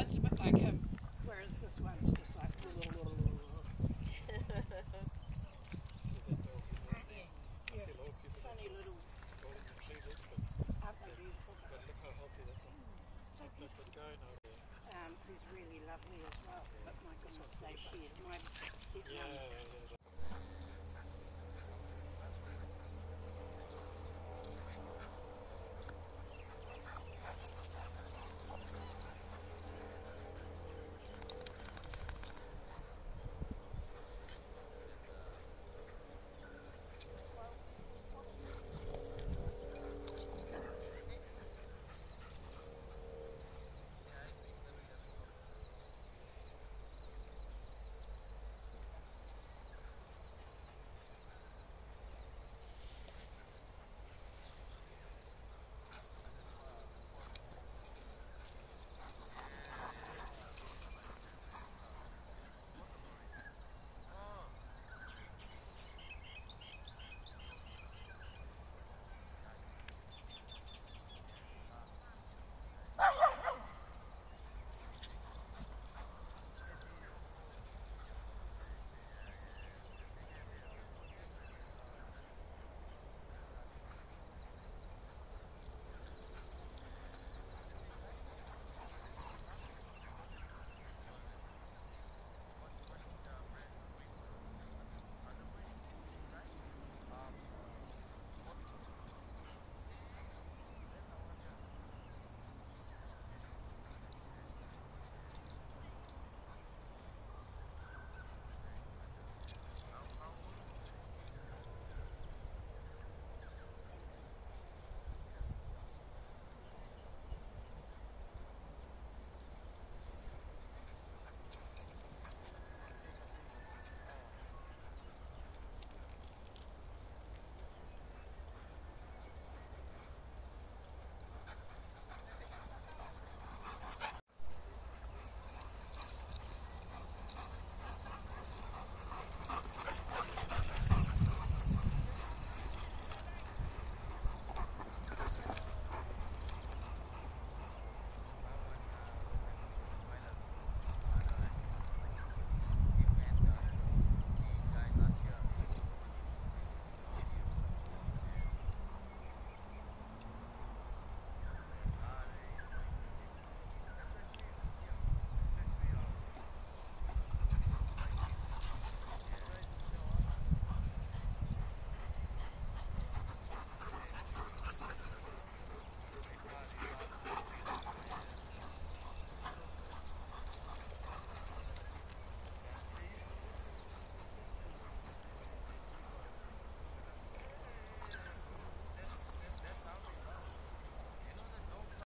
that's a bit like him. Whereas this one's just like. See that dog in there? Yeah. Funny little. golden but, Aren't they beautiful? but look how healthy that one. So beautiful. um, who's really lovely as well.